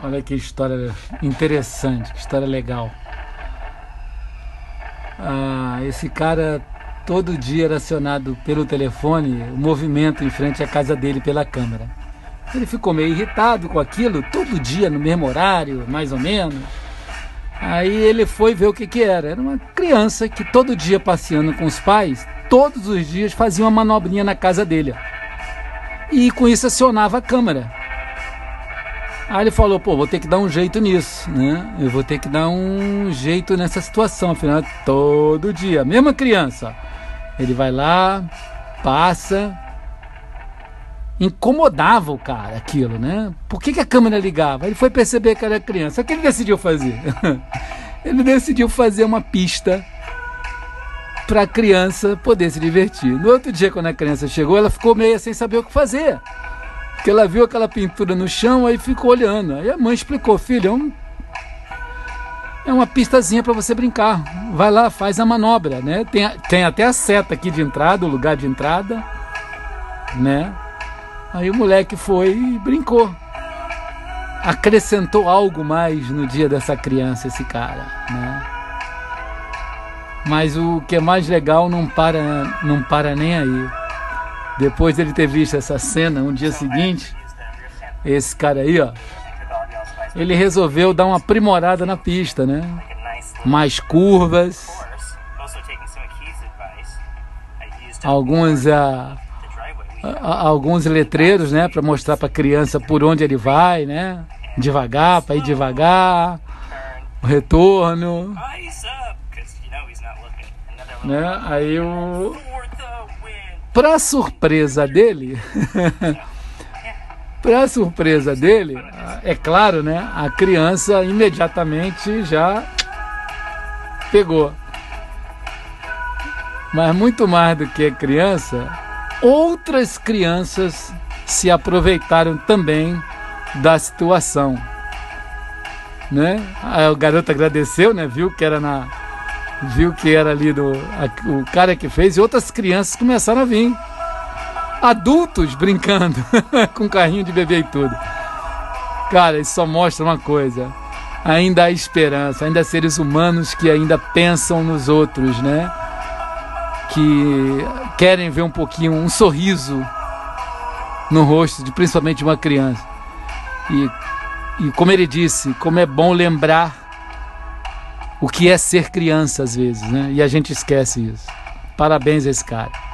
Olha que história interessante, que história legal. Ah, esse cara todo dia era acionado pelo telefone o movimento em frente à casa dele pela câmera. Ele ficou meio irritado com aquilo, todo dia no mesmo horário, mais ou menos. Aí ele foi ver o que, que era. Era uma criança que todo dia passeando com os pais, todos os dias fazia uma manobrinha na casa dele. E com isso acionava a câmera. Aí ele falou, pô, vou ter que dar um jeito nisso, né? Eu vou ter que dar um jeito nessa situação, afinal, todo dia, mesma criança. Ele vai lá, passa, incomodava o cara aquilo, né? Por que, que a câmera ligava? Ele foi perceber que era criança. O que ele decidiu fazer? ele decidiu fazer uma pista para a criança poder se divertir. No outro dia, quando a criança chegou, ela ficou meio sem saber o que fazer. Porque ela viu aquela pintura no chão, aí ficou olhando. Aí a mãe explicou, filho, é, um, é uma pistazinha para você brincar. Vai lá, faz a manobra, né? Tem, tem até a seta aqui de entrada, o lugar de entrada, né? Aí o moleque foi e brincou. Acrescentou algo mais no dia dessa criança, esse cara, né? Mas o que é mais legal não para, não para nem aí. Depois dele ter visto essa cena, um dia seguinte, esse cara aí, ó, ele resolveu dar uma aprimorada na pista, né? Mais curvas, alguns a, a alguns letreiros, né, para mostrar para a criança por onde ele vai, né? Devagar, para ir devagar, o retorno, né? Aí o para surpresa dele, para surpresa dele, é claro, né? A criança imediatamente já pegou. Mas muito mais do que a criança, outras crianças se aproveitaram também da situação. Né? o garoto agradeceu, né? Viu que era na viu que era ali do, a, o cara que fez e outras crianças começaram a vir. Adultos brincando com carrinho de bebê e tudo. Cara, isso só mostra uma coisa. Ainda há esperança, ainda há seres humanos que ainda pensam nos outros, né? Que querem ver um pouquinho, um sorriso no rosto, de, principalmente uma criança. E, e como ele disse, como é bom lembrar o que é ser criança às vezes, né? E a gente esquece isso. Parabéns a esse cara.